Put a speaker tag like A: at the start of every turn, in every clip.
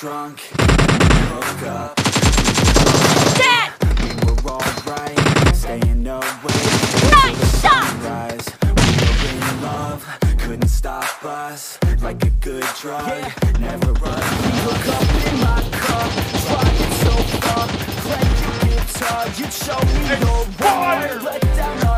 A: drunk, hook up.
B: Dad!
A: We were alright, staying awake.
B: Nice shot!
A: We were in love, couldn't stop us. Like a good drug, never run. We Look up in my cup, trying so far Play your guitar, you'd show me your why Let down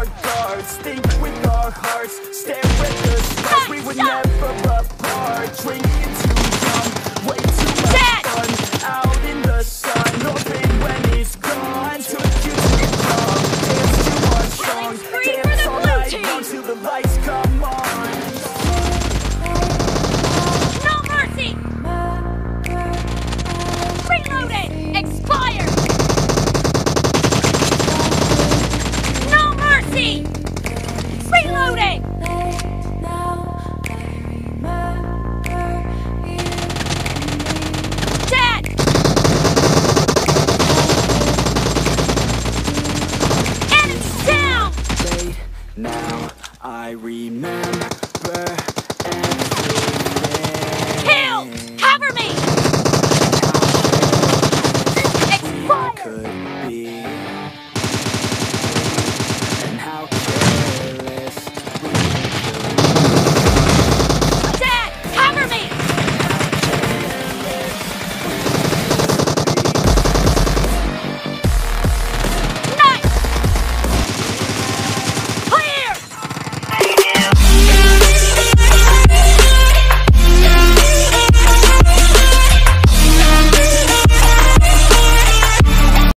B: I
A: remember